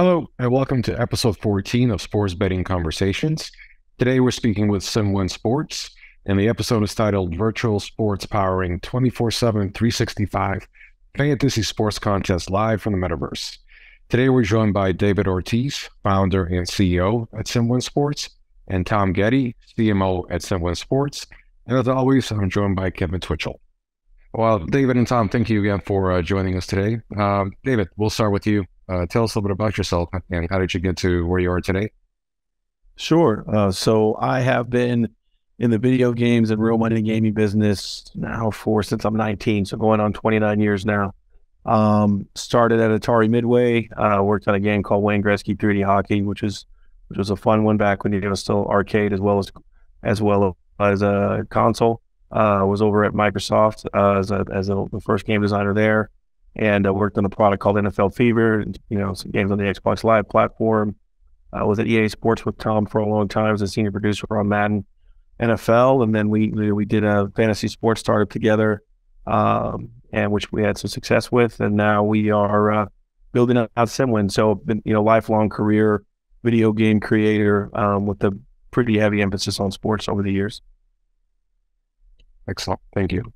Hello, and welcome to episode 14 of Sports Betting Conversations. Today we're speaking with SimWin Sports, and the episode is titled Virtual Sports Powering 24 7, 365 Fantasy Sports Contest Live from the Metaverse. Today we're joined by David Ortiz, founder and CEO at SimWin Sports, and Tom Goedde, CMO at SimWin Sports. And as always, I'm joined by Kevin Twitchell. Well, David and Tom, thank you again for uh, joining us today. Um, David, we'll start with you. Uh, tell us a little bit about yourself and how did you get to where you are today? Sure. Uh, so I have been in the video games and real money gaming business now for since I'm 19, so going on 29 years now. Um, started at Atari Midway. Uh, worked on a game called Wayne Gretzky 3D Hockey, which was which was a fun one back when it was still arcade as well as as well as a console. Uh, was over at Microsoft uh, as a, as a, the first game designer there and uh, worked on a product called NFL Fever, you know, some games on the Xbox Live platform. I was at EA Sports with Tom for a long time as a senior producer on Madden NFL, and then we we did a fantasy sports startup together, um, and which we had some success with, and now we are uh, building out SimWin. So, been, you know, lifelong career video game creator um, with a pretty heavy emphasis on sports over the years. Excellent, thank you.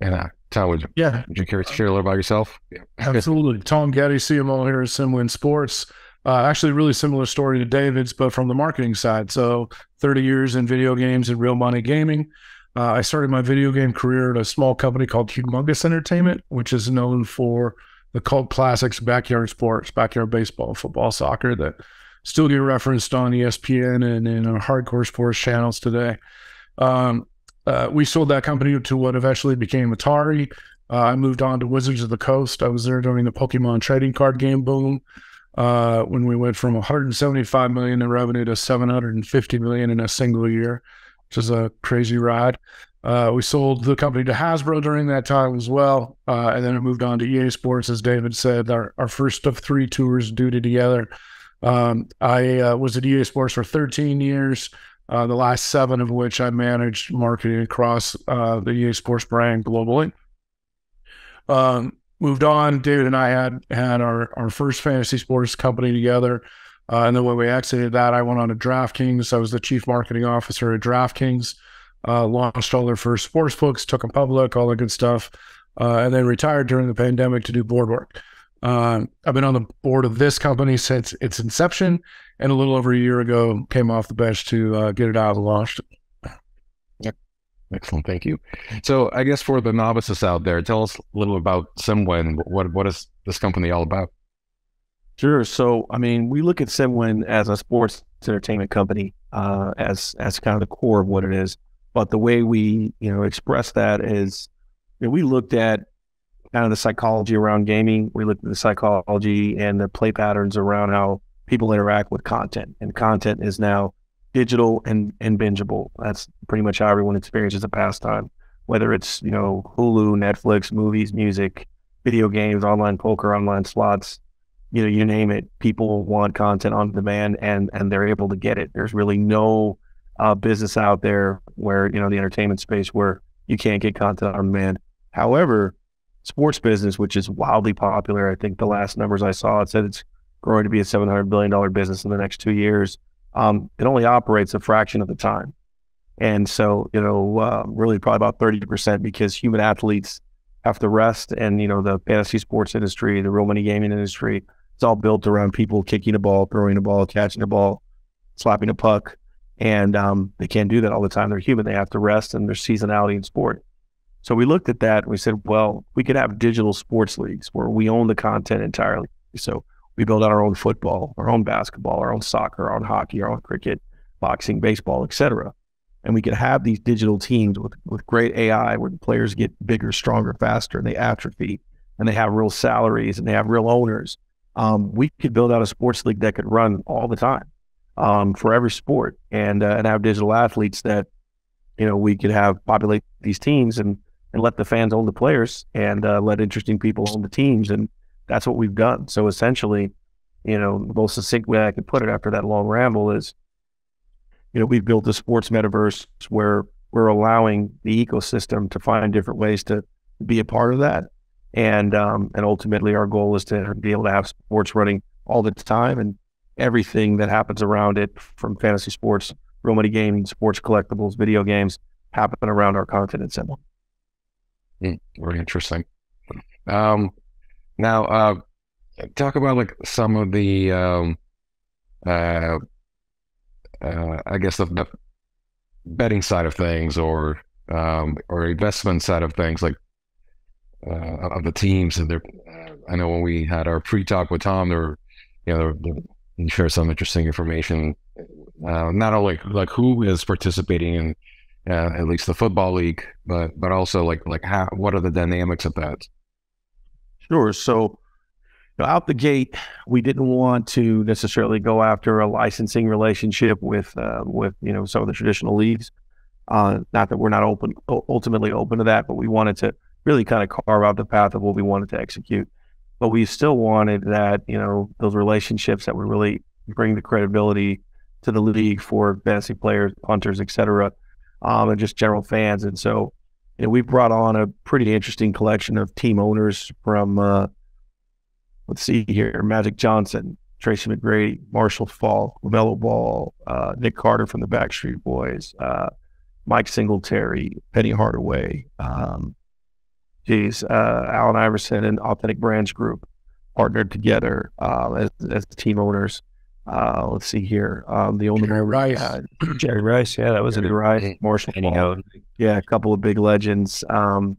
And uh, Tom, would yeah. would you care to share a little about yourself? Yeah. Absolutely. Tom Goedde, CMO here at SimWin Sports. Uh, actually, really similar story to David's, but from the marketing side. So, 30 years in video games and real money gaming. Uh, I started my video game career at a small company called Humongous Entertainment, which is known for the cult classics, backyard sports, backyard baseball, football, soccer that still get referenced on ESPN and in hardcore sports channels today. Um, uh, we sold that company to what eventually became Atari. Uh, I moved on to Wizards of the Coast. I was there during the Pokemon trading card game boom. Uh, when we went from 175 million in revenue to 750 million in a single year, which is a crazy ride. Uh, we sold the company to Hasbro during that time as well, uh, and then it moved on to EA Sports, as David said. Our, our first of three tours duty together. Um, I uh, was at EA Sports for 13 years uh, the last seven of which I managed marketing across uh, the EA Sports brand globally. Um, moved on. David and I had had our, our first fantasy sports company together. Uh, and then when we exited that, I went on to DraftKings. I was the chief marketing officer at DraftKings, uh, launched all their first sports books, took them public, all the good stuff, uh, and then retired during the pandemic to do board work. Um, I've been on the board of this company since its inception, and a little over a year ago came off the bench to uh, get it out and launched. Yep. Excellent. Thank you. So, I guess for the novices out there, tell us a little about SimWin. What what is this company all about? Sure. So, I mean, we look at SimWin as a sports entertainment company, uh, as as kind of the core of what it is. But the way we, you know, express that is, you know, we looked at kind of the psychology around gaming. We looked at the psychology and the play patterns around how people interact with content. And content is now digital and, and bingeable. That's pretty much how everyone experiences a pastime, whether it's, you know, Hulu, Netflix, movies, music, video games, online poker, online slots, you know, you name it. People want content on demand and and they're able to get it. There's really no uh, business out there where, you know, the entertainment space where you can't get content on demand. However, sports business, which is wildly popular. I think the last numbers I saw, it said it's growing to be a $700 billion business in the next two years. Um, it only operates a fraction of the time. And so, you know, uh, really probably about 30% because human athletes have to rest. And, you know, the fantasy sports industry, the real money gaming industry, it's all built around people kicking a ball, throwing a ball, catching a ball, slapping a puck. And um, they can't do that all the time. They're human. They have to rest and there's seasonality in sport. So we looked at that and we said, well, we could have digital sports leagues where we own the content entirely. So we build out our own football, our own basketball, our own soccer, our own hockey, our own cricket, boxing, baseball, etc. And we could have these digital teams with, with great AI where the players get bigger, stronger, faster, and they atrophy, and they have real salaries and they have real owners. Um, we could build out a sports league that could run all the time um, for every sport, and uh, and have digital athletes that you know we could have populate these teams and and let the fans own the players and uh, let interesting people own the teams. And that's what we've done. So essentially, you know, the most succinct way I could put it after that long ramble is, you know, we've built a sports metaverse where we're allowing the ecosystem to find different ways to be a part of that. And um, and ultimately, our goal is to be able to have sports running all the time and everything that happens around it from fantasy sports, real money gaming, sports collectibles, video games happen around our content at SimWin. Mm, very interesting. Um, now, uh, talk about like some of the, um, uh, uh, I guess the, the betting side of things, or um, or investment side of things, like uh, of the teams. And they're, uh, I know when we had our pre-talk with Tom, there, you know, he shared some interesting information. Uh, not only like who is participating in uh, at least the football league, but but also like like how what are the dynamics of that? Sure. So you know, out the gate, we didn't want to necessarily go after a licensing relationship with uh, with you know some of the traditional leagues. Uh, not that we're not open ultimately open to that, but we wanted to really kind of carve out the path of what we wanted to execute. But we still wanted that you know those relationships that would really bring the credibility to the league for fantasy players, punters, et cetera um, and just general fans. And so, you know, we brought on a pretty interesting collection of team owners from, uh, let's see here, Magic Johnson, Tracy McGrady, Marshall Faulk, LaMelo Ball, uh, Nick Carter from the Backstreet Boys, uh, Mike Singletary, Penny Hardaway, um, geez, uh, Allen Iverson and Authentic Brands Group partnered together uh, as, as team owners. Uh, let's see here. Um, the only Jerry Rice, uh, Jerry Rice, yeah, that was Jerry Rice. Marshall, Anyhow, yeah, a couple of big legends. Um,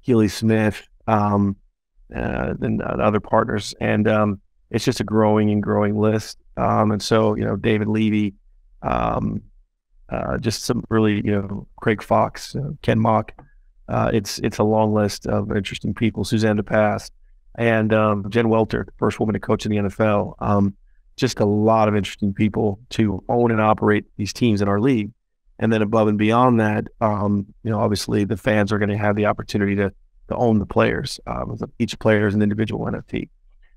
Healy Smith, um, uh, and uh, other partners, and um, it's just a growing and growing list. Um, and so you know, David Levy, um, uh, just some really you know, Craig Fox, uh, Ken Mock. Uh, it's it's a long list of interesting people. Suzanne DePass and um, Jen Welter, first woman to coach in the NFL. Um, just a lot of interesting people to own and operate these teams in our league. And then above and beyond that, um, you know, obviously the fans are going to have the opportunity to to own the players. Um, each player is an individual NFT.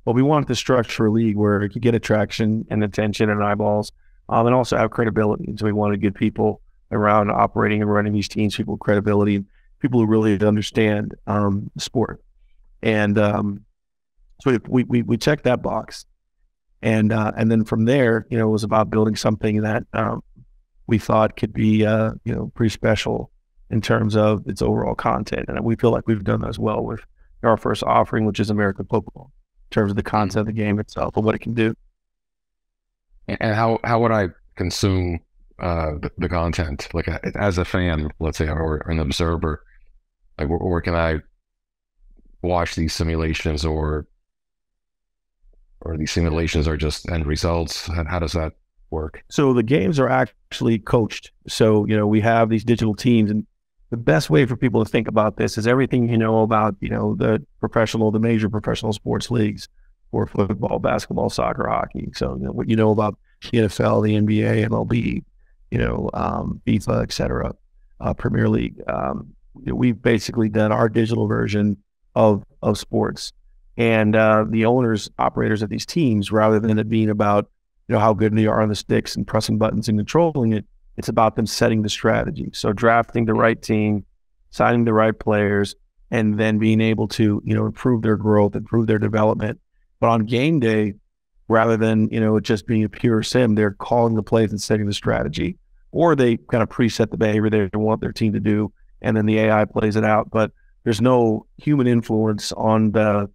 But we wanted to structure a league where it could get attraction and attention and eyeballs, um, and also have credibility. And so we wanted good people around operating and running these teams, people with credibility, people who really understand um, sport. And um, so we, we we checked that box and uh, and then from there, you know, it was about building something that um, we thought could be, uh, you know, pretty special in terms of its overall content, and we feel like we've done that as well with our first offering, which is American football, in terms of the content of the game itself and what it can do. And how how would I consume uh, the, the, content, like as a fan, let's say, or, an observer, like where, where can I watch these simulations or or these simulations are just end results? How, how does that work? So the games are actually coached. So, you know, we have these digital teams and the best way for people to think about this is everything you know about, you know, the professional, the major professional sports leagues for football, basketball, soccer, hockey. So, you know, what you know about the NFL, the NBA, MLB, you know, um, FIFA, et cetera, uh, Premier League. Um, we've basically done our digital version of of sports and uh, the owners, operators of these teams, rather than it being about you know how good they are on the sticks and pressing buttons and controlling it, it's about them setting the strategy. So drafting the right team, signing the right players, and then being able to you know improve their growth, improve their development. But on game day, rather than you know just being a pure sim, they're calling the plays and setting the strategy, or they kind of preset the behavior they want their team to do, and then the AI plays it out. But there's no human influence on the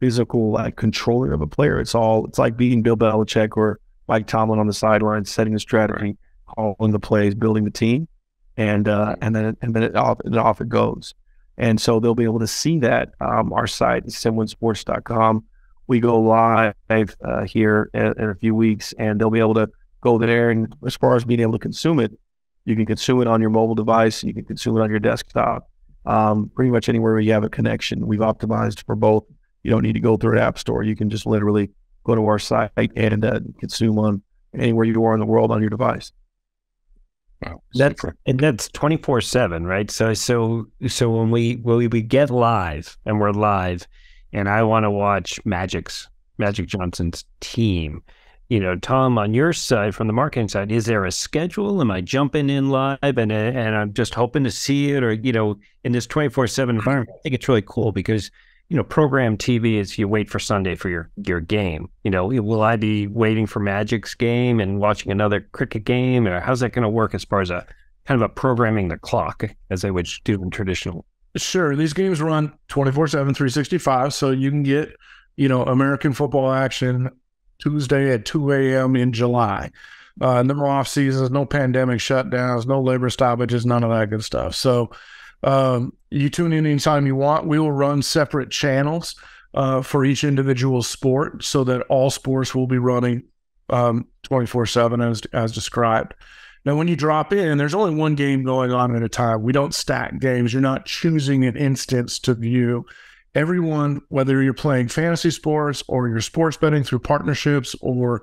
physical like controller of a player. It's all it's like being Bill Belichick or Mike Tomlin on the sideline, setting the strategy, calling the plays, building the team, and uh, and then and then it off and off it goes. And so they'll be able to see that. Um, our site is SimWinSports.com. We go live uh, here in, in, a few weeks, and they'll be able to go there. And as far as being able to consume it, you can consume it on your mobile device. You can consume it on your desktop. Um, pretty much anywhere where you have a connection. We've optimized for both you don't need to go through an app store. You can just literally go to our site and uh, consume on anywhere you are in the world on your device. Wow, that's and that's twenty four seven, right? So so so when we when we get live and we're live, and I want to watch Magic's Magic Johnson's team, you know, Tom, on your side, from the marketing side, is there a schedule? Am I jumping in live and and I'm just hoping to see it, or you know, in this twenty four seven environment? I think it's really cool because you know, program TV is you wait for Sunday for your your game. You know, will I be waiting for Magic's game and watching another cricket game, or how's that going to work as far as a kind of a programming the clock as they would do in traditional? Sure, these games run 24/7 365 so you can get, you know, American football action Tuesday at 2 a.m. in July. Uh, no more off seasons, no pandemic shutdowns, no labor stoppages, none of that good stuff. So um, you tune in anytime you want. We will run separate channels uh, for each individual sport so that all sports will be running um, 24 7 as, as described. Now, when you drop in, there's only one game going on at a time. We don't stack games. You're not choosing an instance to view. Everyone, whether you're playing fantasy sports or you're sports betting through partnerships or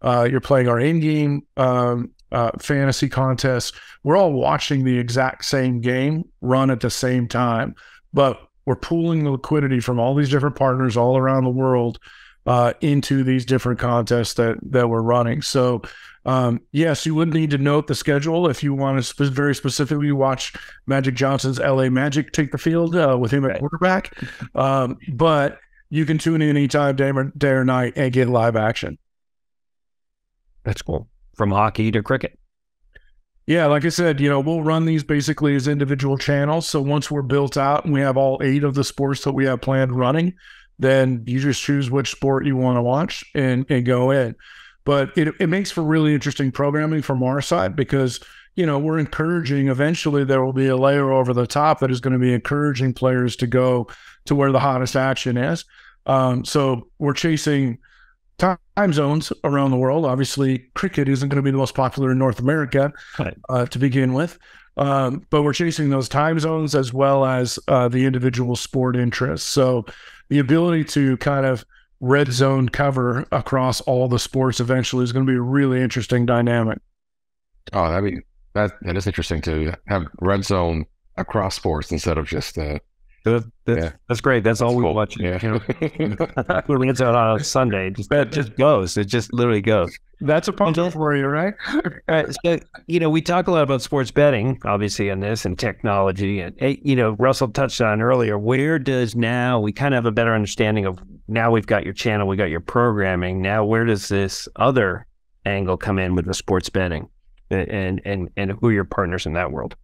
uh, you're playing our in-game um, uh, fantasy contests. We're all watching the exact same game run at the same time, but we're pooling the liquidity from all these different partners all around the world uh, into these different contests that that we're running. So, um, yes, you would need to note the schedule if you want to sp- very specifically watch Magic Johnson's LA Magic take the field uh, with him at quarterback. Um, but you can tune in anytime, day or, day or night, and get live action. That's cool. From hockey to cricket. Yeah, like I said, you know, we'll run these basically as individual channels. So once we're built out and we have all eight of the sports that we have planned running, then you just choose which sport you want to watch and, and go in. But it, it makes for really interesting programming from our side because, you know, we're encouraging eventually there will be a layer over the top that is going to be encouraging players to go to where the hottest action is. Um, so we're chasing time zones around the world. Obviously, cricket isn't going to be the most popular in North America right. uh, to begin with. Um, but we're chasing those time zones as well as uh, the individual sport interests. So the ability to kind of red zone cover across all the sports eventually is going to be a really interesting dynamic. Oh, that'd be that that is interesting to have red zone across sports instead of just uh, that's, yeah. that's great. That's, that's all we cool. watch. Yeah. You know, when it's out on a Sunday, just, that just goes. It just literally goes. That's a punch for you, right? right. So, you know, we talk a lot about sports betting, obviously, on this and technology. And, you know, Russell touched on earlier, where does now we kind of have a better understanding of now we've got your channel, we got your programming. Now, where does this other angle come in with the sports betting and, and, and who are your partners in that world?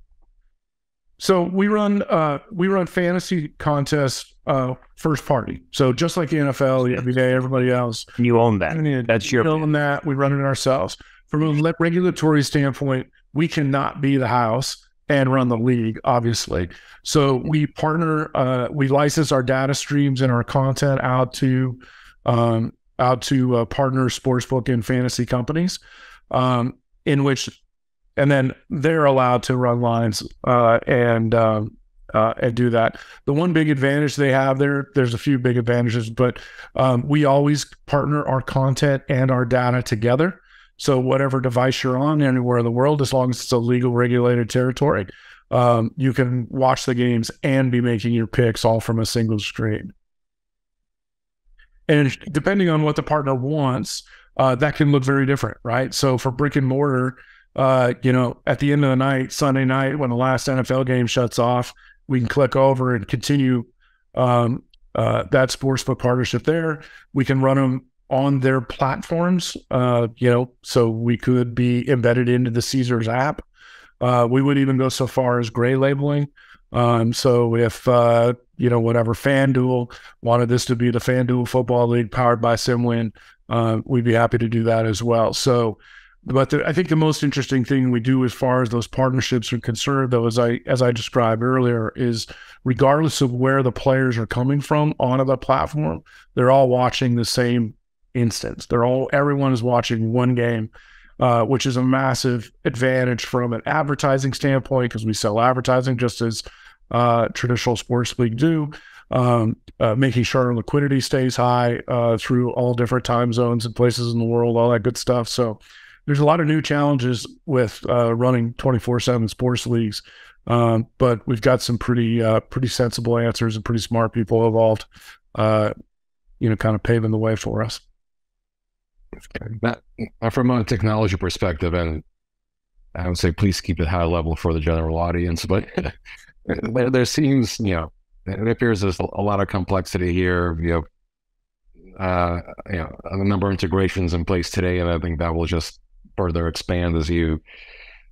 So we run uh, we run fantasy contests uh, first party. So just like the NFL, the NBA, everybody else, you own that. That's your own that. We run it ourselves. From a regulatory standpoint, we cannot be the house and run the league, obviously. So we partner, uh, we license our data streams and our content out to um, out to uh, partner sportsbook and fantasy companies, um, in which and then they're allowed to run lines uh, and um, uh, and do that. The one big advantage they have there, there's a few big advantages, but um, we always partner our content and our data together. So whatever device you're on anywhere in the world, as long as it's a legal regulated territory, um, you can watch the games and be making your picks all from a single screen. And depending on what the partner wants, uh, that can look very different, right? So for brick and mortar, uh, you know, at the end of the night, Sunday night, when the last NFL game shuts off, we can click over and continue um, uh, that sportsbook partnership there. We can run them on their platforms, uh, you know, so we could be embedded into the Caesars app. Uh, we would even go so far as gray labeling. Um, so if uh, you know whatever FanDuel wanted this to be the FanDuel Football League powered by SimWin, uh, we'd be happy to do that as well. So but the, I think the most interesting thing we do as far as those partnerships are concerned, though, as I as I described earlier, is regardless of where the players are coming from onto the platform, they're all watching the same instance. They're all everyone is watching one game, uh, which is a massive advantage from an advertising standpoint because we sell advertising just as uh, traditional sports league do. Um, uh, making sure our liquidity stays high uh, through all different time zones and places in the world, all that good stuff. So there's a lot of new challenges with uh, running 24/7 sports leagues, um, but we've got some pretty uh, pretty sensible answers and pretty smart people involved. Uh, you know, kind of paving the way for us. That, from a technology perspective, and I would say please keep it high level for the general audience, but there seems, you know, it appears there's a lot of complexity here. You know, uh, you know, a number of integrations in place today, and I think that will just further expand as you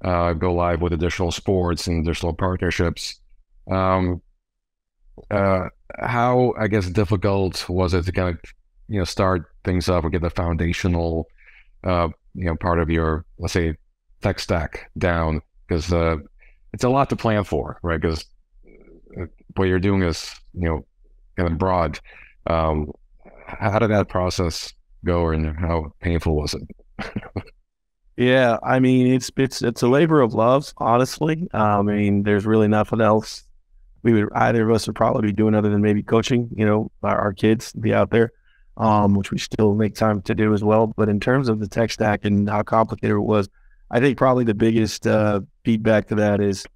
uh, go live with additional sports and additional partnerships. Um, uh, how I guess difficult was it to kind of you know start things up and get the foundational uh, you know part of your let's say tech stack down because uh, it's a lot to plan for, right? Because uh, what you're doing is you know kind of broad. Um, how did that process go, and how painful was it? yeah, I mean it's it's it's a labor of love, honestly. I mean, there's really nothing else we would either of us would probably be doing other than maybe coaching. You know, our, our kids be out there um, which we still make time to do as well. But in terms of the tech stack and how complicated it was, I think probably the biggest uh, feedback to that is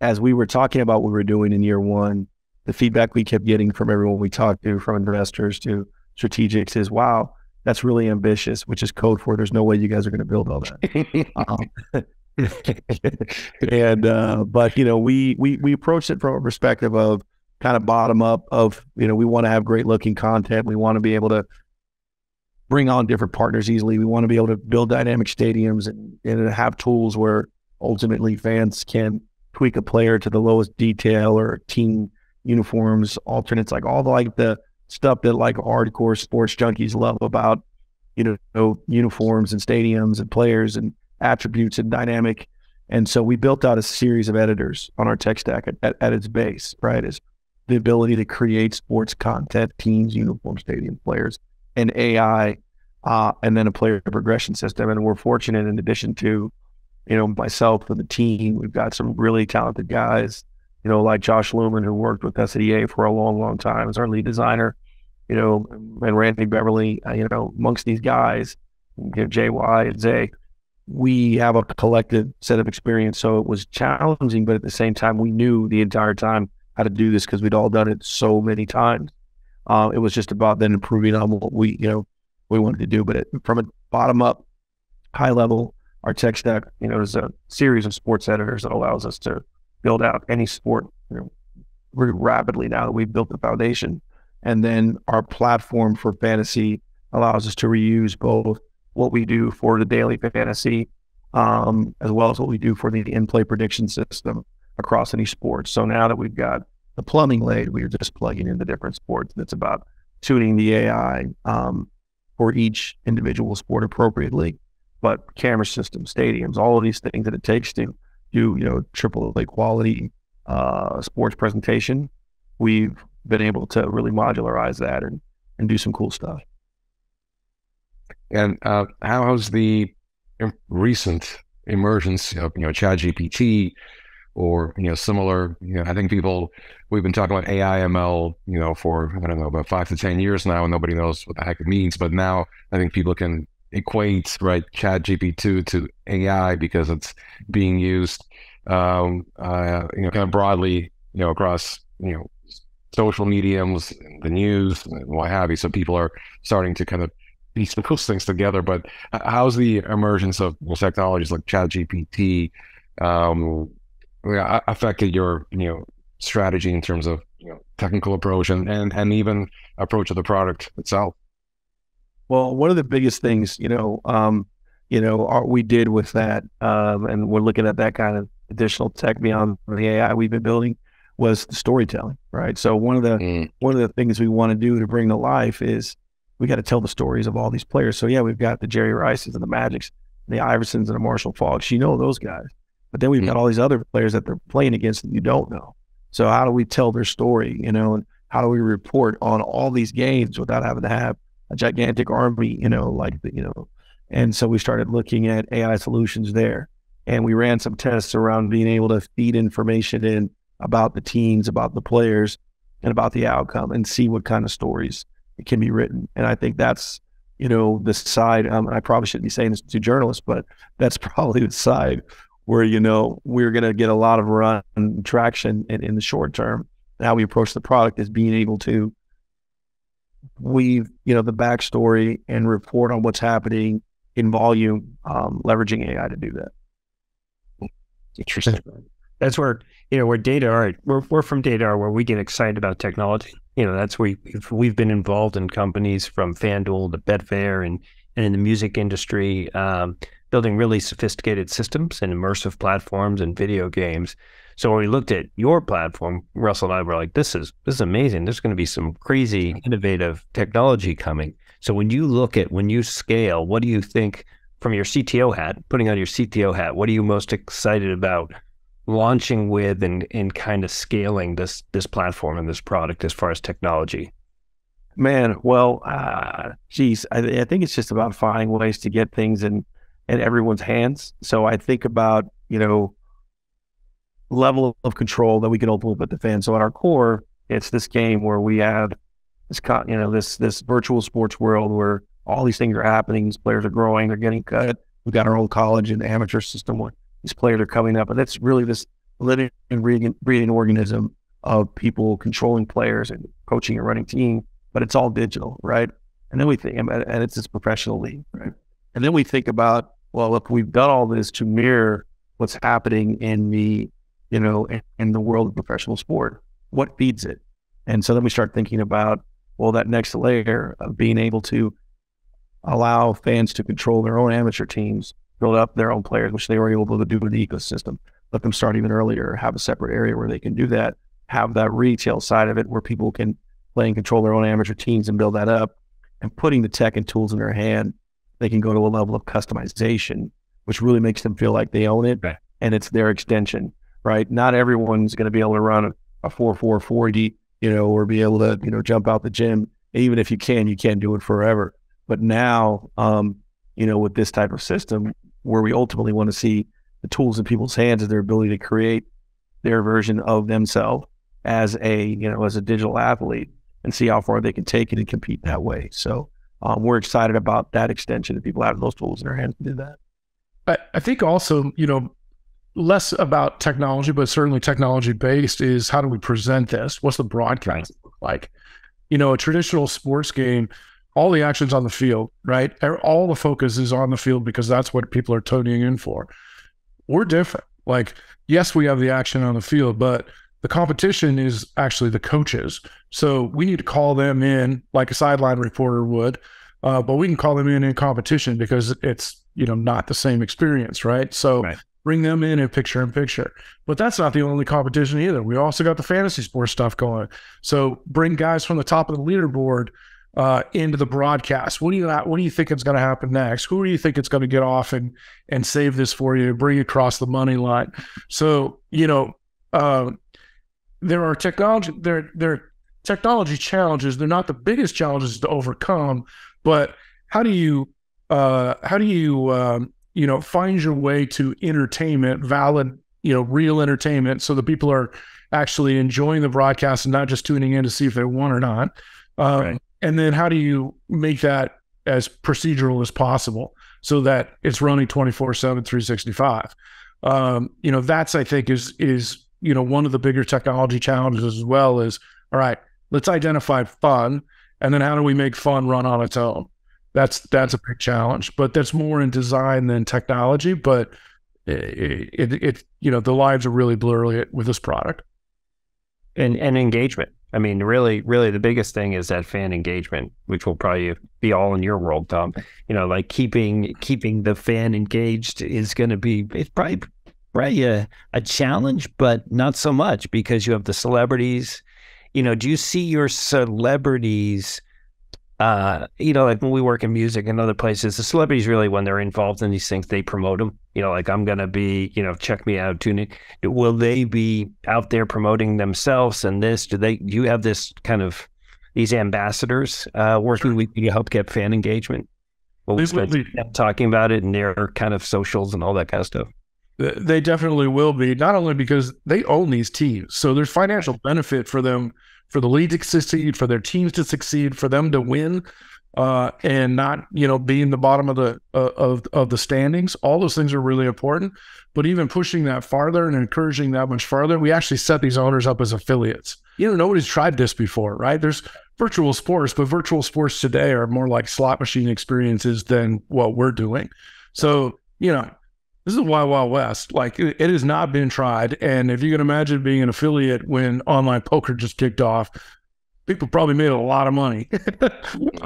as we were talking about what we were doing in year one, the feedback we kept getting from everyone we talked to, from investors to strategics, is wow, that's really ambitious, which is code for there's no way you guys are going to build all that. um, and uh, but you know we we we approached it from a perspective of kind of bottom up of you know we want to have great looking content. We want to be able to bring on different partners easily. We want to be able to build dynamic stadiums and, and have tools where ultimately fans can tweak a player to the lowest detail or team uniforms alternates like all the like the stuff that like hardcore sports junkies love about you know uniforms and stadiums and players and attributes and dynamic. And so we built out a series of editors on our tech stack at, at, at its base right? Is the ability to create sports content, teams, uniform, stadium players, and AI, uh, and then a player progression system. And we're fortunate, in addition to, you know, myself and the team, we've got some really talented guys, you know, like Josh Lumen, who worked with SDA for a long, long time as our lead designer, you know, and Randy Beverly, uh, you know, amongst these guys, you know, JY and Zay, we have a collective set of experience. So it was challenging, but at the same time, we knew the entire time how to do this because we'd all done it so many times. Uh, it was just about then improving on what we, you know, we wanted to do. But it, from a bottom up, high level, our tech stack, you know, there's a series of sports editors that allows us to build out any sport, you know, rapidly now that we've built the foundation. And then our platform for fantasy allows us to reuse both what we do for the daily fantasy, um, as well as what we do for the in-play prediction system across any sport. So now that we've got the plumbing laid, we are just plugging in the different sports. It's about tuning the AI um, for each individual sport appropriately. But camera systems, stadiums, all of these things that it takes to do, you know, triple A quality uh, sports presentation, we've been able to really modularize that and, and do some cool stuff. And uh, how has the recent emergence of you know ChatGPT or you know similar you know i think people we've been talking about ai ml you know for i don't know about five to ten years now and nobody knows what the heck it means but now i think people can equate right ChatGPT to ai because it's being used um, uh, you know kind of broadly you know across you know social mediums the news what have you. So people are starting to kind of piece those things together. But how's the emergence of technologies like ChatGPT um, affected your you know strategy in terms of you know technical approach and and, and even approach of the product itself? Well one of the biggest things you know um you know our, we did with that um and we're looking at that kind of additional tech beyond the ai we've been building was the storytelling right so one of the mm. one of the things we want to do to bring to life is we got to tell the stories of all these players so yeah we've got the jerry rices and the magics the iversons and the marshall faulks you know those guys but then we've got mm. all these other players that they're playing against that you don't know. So how do we tell their story, you know, and how do we report on all these games without having to have a gigantic army, you know, like the, you know. And so we started looking at AI solutions there. And we ran some tests around being able to feed information in about the teams, about the players, and about the outcome and see what kind of stories can be written. And I think that's, you know, the side, um, I probably shouldn't be saying this to journalists, but that's probably the side where you know we're going to get a lot of run traction in, in the short term. How we approach the product is being able to weave you know the backstory and report on what's happening in volume, um, leveraging AI to do that. Interesting. That's where you know where DataArt. We're we're from DataArt where we get excited about technology. You know, that's where we've, we've been involved in companies from FanDuel to Betfair and and in the music industry, um, building really sophisticated systems and immersive platforms and video games. So when we looked at your platform, Russell and I were like, "This is this is amazing. There's going to be some crazy innovative technology coming." So when you look at when you scale, what do you think from your CTO hat, putting on your CTO hat? What are you most excited about launching with and and kind of scaling this this platform and this product as far as technology? Man, well, uh, geez, I, I think it's just about finding ways to get things in in everyone's hands. So I think about you know level of control that we can ultimately put the fans. So at our core, it's this game where we have this, you know, this this virtual sports world where all these things are happening. These players are growing, they're getting cut. We've got our old college and amateur system where these players are coming up, and that's really this living and breathing, breathing organism of people controlling players and coaching and running team. But it's all digital, right? And then we think, and it's this professional league, right? And then we think about, well, look, we've done all this to mirror what's happening in the you know, in, in the world of professional sport. What feeds it? And so then we start thinking about, well, that next layer of being able to allow fans to control their own amateur teams, build up their own players, which they were able to do in the ecosystem. Let them start even earlier, have a separate area where they can do that, have that retail side of it where people can play and control their own amateur teams and build that up. And putting the tech and tools in their hand, they can go to a level of customization, which really makes them feel like they own it right. and it's their extension right? Not everyone's going to be able to run a, 4 4 40, you know, or be able to, you know, jump out the gym. Even if you can, you can't do it forever. But now, um, you know, with this type of system where we ultimately want to see the tools in people's hands is their ability to create their version of themselves as a, you know, as a digital athlete and see how far they can take it and compete that way. So um, we're excited about that extension of people having those tools in their hands to do that. I, I think also, you know, less about technology, but certainly technology based is how do we present this? What's the broadcast look like? You know, a traditional sports game, all the action's on the field, right? All the focus is on the field because that's what people are tuning in for. We're different. Like, yes, we have the action on the field, but the competition is actually the coaches. So we need to call them in like a sideline reporter would, uh, but we can call them in in competition because it's you know not the same experience, right? So right bring them in and picture in picture. But that's not the only competition either. We also got the fantasy sports stuff going. So bring guys from the top of the leaderboard uh, into the broadcast. What do you what do you think is going to happen next? Who do you think it's going to get off and and save this for you, bring you across the money line? So you know, uh, there are technology there there are technology challenges. They're not the biggest challenges to overcome, but how do you uh, how do you um, you know, find your way to entertainment, valid, you know, real entertainment, so the people are actually enjoying the broadcast and not just tuning in to see if they won or not. Um, right. And then how do you make that as procedural as possible so that it's running 24 7, 365? Um, you know, that's, I think, is, is, you know, one of the bigger technology challenges as well is, all right, let's identify fun. And then how do we make fun run on its own? that's that's a big challenge but that's more in design than technology but it, it, it you know the lines are really blurry with this product and and engagement i mean really really the biggest thing is that fan engagement which will probably be all in your world tom. You know like keeping keeping the fan engaged is going to be it's probably probably a, a challenge but not so much because you have the celebrities. You know do you see your celebrities uh, you know, like when we work in music and other places, the celebrities really, when they're involved in these things, they promote them. You know, like I'm gonna be, you know, check me out, tune in. Will they be out there promoting themselves and this? Do they? Do you have this kind of these ambassadors uh, working with you to help get fan engagement? Well, we spent talking about it and their kind of socials and all that kind of stuff. They definitely will be, not only because they own these teams, so there's financial benefit for them for the league to succeed, for their teams to succeed, for them to win, uh, and not you know be in the bottom of the uh, of of the standings. All those things are really important. But even pushing that farther and encouraging that much farther, we actually set these owners up as affiliates. You know, nobody's tried this before, right? There's virtual sports, but virtual sports today are more like slot machine experiences than what we're doing. So you know, this is Wild Wild West. Like it, it has not been tried. And if you can imagine being an affiliate when online poker just kicked off, people probably made a lot of money.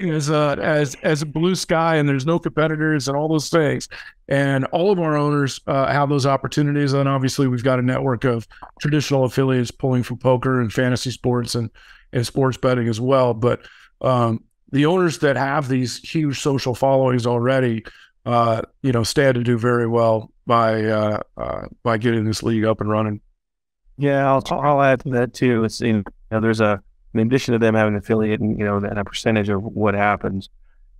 As uh, as as a blue sky and there's no competitors and all those things. And all of our owners uh, have those opportunities. And obviously we've got a network of traditional affiliates pulling from poker and fantasy sports and and sports betting as well. But um, the owners that have these huge social followings already uh, you know, stand to do very well by uh, uh, by getting this league up and running. Yeah, I'll, I'll add to that too. It's you know, there's a in addition to them having an affiliate and you know that a percentage of what happens.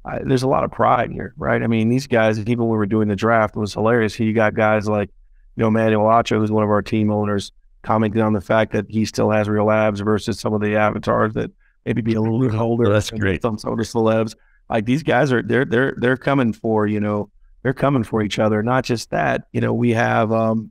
I, there's a lot of pride here, right? I mean, these guys, even when we were doing the draft, it was hilarious. You got guys like, you know, Manuel Acho, who's one of our team owners, commenting on the fact that he still has real abs versus some of the avatars that maybe be a little bit older. that's great. Some sort of celebs like these guys are they're they're they're coming for you know they're coming for each other. Not just that, you know, we have um,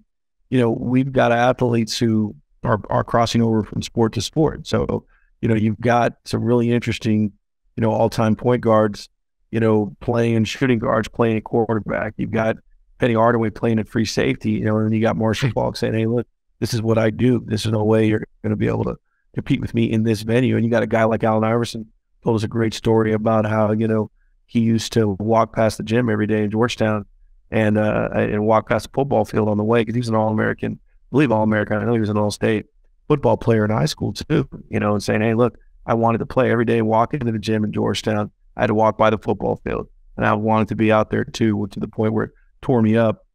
you know we've got athletes who are are crossing over from sport to sport. So you know you've got some really interesting you know all time point guards you know playing shooting guards playing quarterback. You've got Penny Hardaway playing at free safety. You know, and you got Marshall Faulk saying, "Hey, look, this is what I do. This is no way you're going to be able to compete with me in this venue." And you got a guy like Allen Iverson told us a great story about how you know he used to walk past the gym every day in Georgetown and uh, and walk past the football field on the way because he was an All American, believe All American. I know he was an All State football player in high school too. You know, and saying, "Hey, look, I wanted to play every day. Walk into the gym in Georgetown. I had to walk by the football field, and I wanted to be out there too, to the point where it tore me up.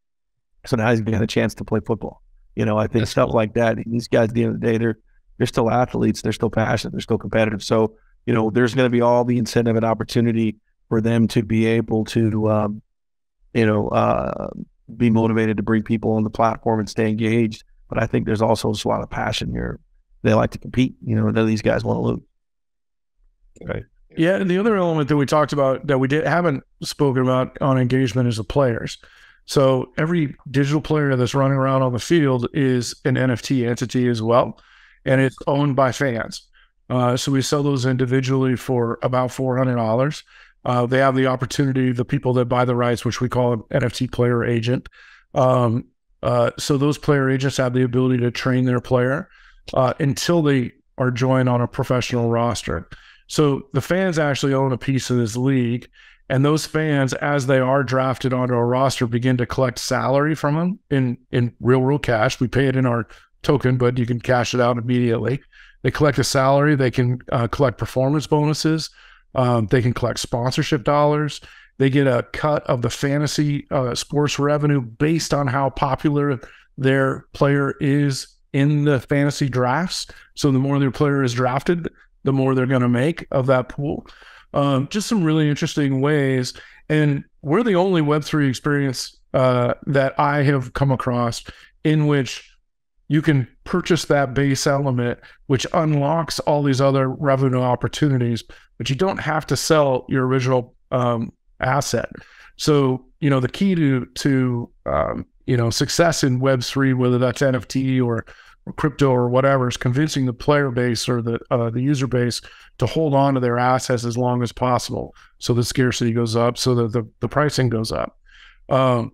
So now he's got a chance to play football. You know, I think That's stuff cool. like that. These guys, at the end of the day, they're they're still athletes. They're still passionate. They're still competitive. So you know, there's going to be all the incentive and opportunity for them to be able to, um, you know, uh, be motivated to bring people on the platform and stay engaged. But I think there's also just a lot of passion here. They like to compete. You know, these guys want to lose. Right. Yeah, and the other element that we talked about that we did haven't spoken about on engagement is the players. So every digital player that's running around on the field is an NFT entity as well, and it's owned by fans. Uh, so we sell those individually for about four hundred dollars. Uh, they have the opportunity, the people that buy the rights, which we call an NFT player agent. Um, uh, so those player agents have the ability to train their player uh, until they are joined on a professional roster. So the fans actually own a piece of this league, and those fans, as they are drafted onto a roster, begin to collect salary from them in in real world cash. We pay it in our token, but you can cash it out immediately. They collect a salary. They can uh, collect performance bonuses. Um, they can collect sponsorship dollars. They get a cut of the fantasy uh, sports revenue based on how popular their player is in the fantasy drafts. So the more their player is drafted, the more they're going to make of that pool. Um, just some really interesting ways. And we're the only Web3 experience uh, that I have come across in which you can purchase that base element, which unlocks all these other revenue opportunities, but you don't have to sell your original um, asset. So, you know, the key to to um, you know success in Web three, whether that's NFT or, or, crypto or whatever, is convincing the player base or the uh, the user base to hold on to their assets as long as possible, so the scarcity goes up, so that the the pricing goes up. Um,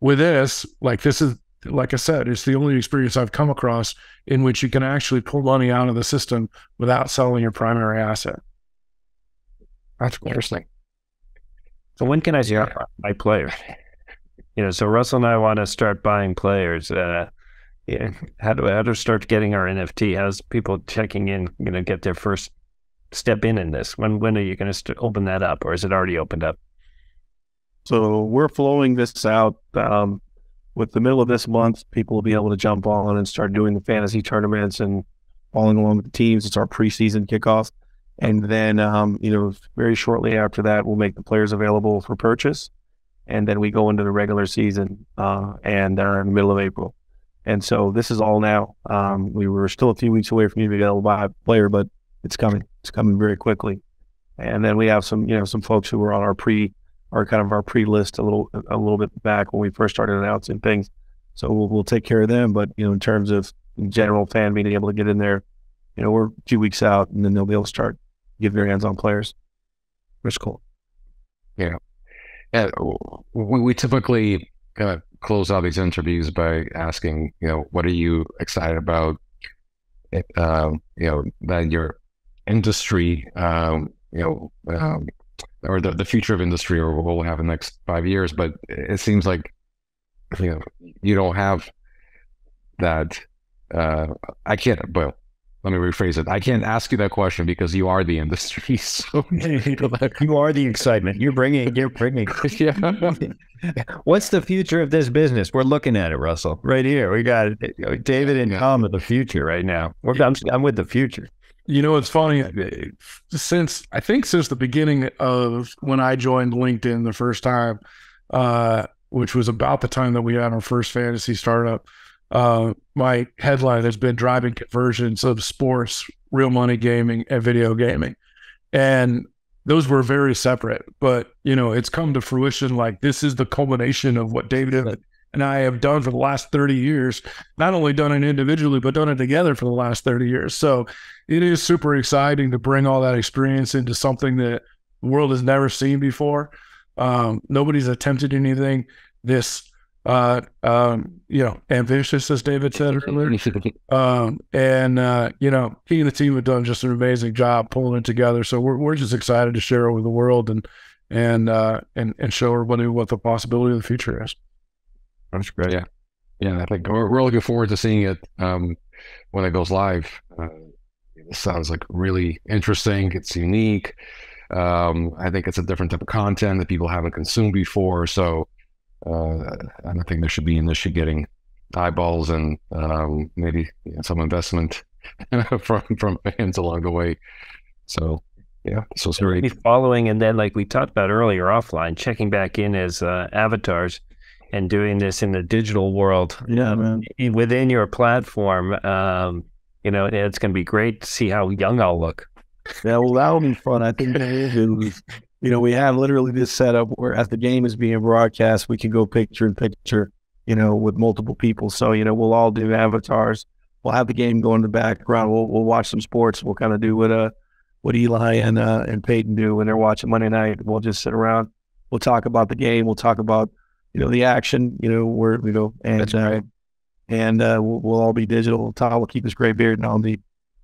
with this, like this is like I said, it's the only experience I've come across in which you can actually pull money out of the system without selling your primary asset. That's interesting. So when can I start buy players? You know, so Russell and I want to start buying players. Uh, yeah, how do how to start getting our NFT? How's people checking in? You know, get their first step in in this. When when are you going to st- open that up, or is it already opened up? So we're flowing this out um, with the middle of this month, people will be able to jump on and start doing the fantasy tournaments and following along with the teams. It's our preseason kickoff. And then, um, you know, very shortly after that, we'll make the players available for purchase. And then we go into the regular season uh, and are in the middle of April. And so this is all now. Um, we were still a few weeks away from you being able to buy a player, but it's coming. It's coming very quickly. And then we have some, you know, some folks who are on our pre our kind of our pre-list a little a little bit back when we first started announcing things. So we'll, we'll take care of them. But you know, in terms of general fan being able to get in there, you know, we're a few weeks out, and then they'll be able to start get their hands on players. Which cool. Yeah. Yeah, we, we typically kind of close out these interviews by asking, you know, what are you excited about? Uh, you know, that your industry, um, you know, um, or the, the future of industry or what we'll have in the next five years. But it seems like, you know, you don't have that. Uh, I can't, well, let me rephrase it. I can't ask you that question because you are the industry. So you are the excitement. You're bringing. You're bringing. yeah. What's the future of this business? We're looking at it, Russell. Right here, we got. David and Tom of the future right now. We're, I'm, I'm with the future. You know, it's funny. Since I think since the beginning of when I joined LinkedIn the first time, uh, which was about the time that we had our first fantasy startup uh, my headline has been driving conversions of sports, real money gaming, and video gaming. And those were very separate, but you know, it's come to fruition. Like this is the culmination of what David and I have done for the last 30 years, not only done it individually, but done it together for the last 30 years. So it is super exciting to bring all that experience into something that the world has never seen before. Um, nobody's attempted anything this uh, um, you know, ambitious, as David said earlier. um, and, uh, you know, he and the team have done just an amazing job pulling it together. So we're, we're just excited to share it with the world and, and, uh, and, and show everybody what the possibility of the future is. That's great. Yeah. Yeah. I think we're, we're looking forward to seeing it, um, when it goes live. Uh, it sounds like really interesting. It's unique. Um, I think it's a different type of content that people haven't consumed before. So, uh, I don't think there should be an issue getting eyeballs and um, maybe you know, some investment from from fans along the way. So yeah, so it's great. Following and then, like we talked about earlier offline, checking back in as uh, avatars and doing this in the digital world. Yeah, man. Within your platform, um, you know, it's going to be great to see how young I'll look. Yeah, well, that'll be fun. I think you know, we have literally this setup where as the game is being broadcast, we can go picture in picture, you know, with multiple people. So, you know, we'll all do avatars. We'll have the game go in the background. We'll we'll watch some sports. We'll kind of do what uh what Eli and uh and Peyton do when they're watching Monday night. We'll just sit around. We'll talk about the game. We'll talk about you know the action. You know where you know and uh, and uh, we'll, we'll all be digital. Todd will keep his gray beard, and I'll be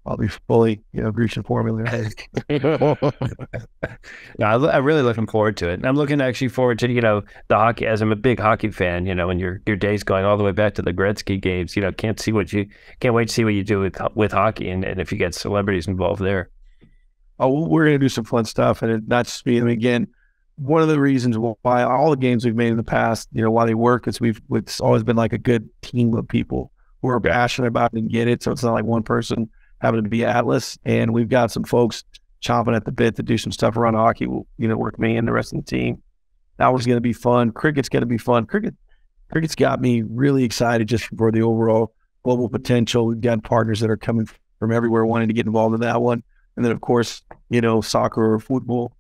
I'll be fully, you know, Grecian formula. no, I'm really looking forward to it. And I'm looking actually forward to, you know, the hockey, as I'm a big hockey fan, you know, and your your days going all the way back to the Gretzky games, you know, can't see what you, can't wait to see what you do with with hockey and, and if you get celebrities involved there. Oh, we're going to do some fun stuff. And it, not just me. I mean, again, one of the reasons why all the games we've made in the past, you know, why they work is we've, it's always been like a good team of people who are passionate about it and get it. So it's not like one person having to be Atlas, and we've got some folks chomping at the bit to do some stuff around hockey. you know, work me and the rest of the team. That was going to be fun. Cricket's going to be fun. Cricket, cricket's got me really excited just for the overall global potential. We've got partners that are coming from everywhere wanting to get involved in that one. And then, of course, you know, soccer or football,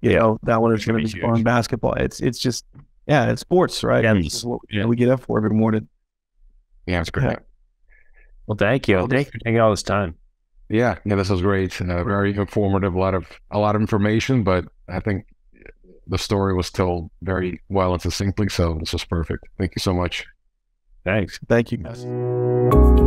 you yeah. know, that one is going to be fun. Basketball. It's it's just, yeah, it's sports, right? Yeah, it's what yeah. we get up for every morning. Yeah, it's great. Well, thank you. Thank you for taking all this time. Yeah, yeah, this was great. Uh, very informative. A lot of a lot of information, but I think the story was told very well and succinctly. So this was perfect. Thank you so much. Thanks. Thank you, guys.